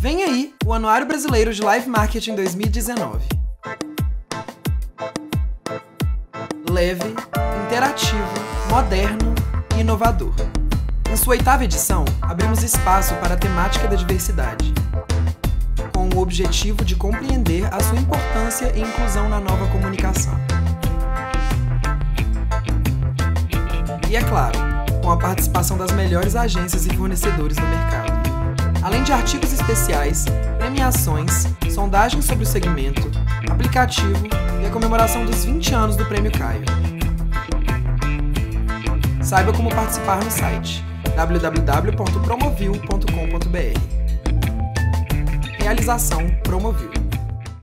Vem aí o Anuário Brasileiro de Live Marketing 2019. Leve, interativo, moderno e inovador. Em sua oitava edição, abrimos espaço para a temática da diversidade, com o objetivo de compreender a sua importância e inclusão na nova comunicação. E é claro, com a participação das melhores agências e fornecedores do mercado. Além de artigos especiais, premiações, sondagens sobre o segmento, aplicativo e a comemoração dos 20 anos do Prêmio Caio. Saiba como participar no site www.promovil.com.br. Realização Promovil.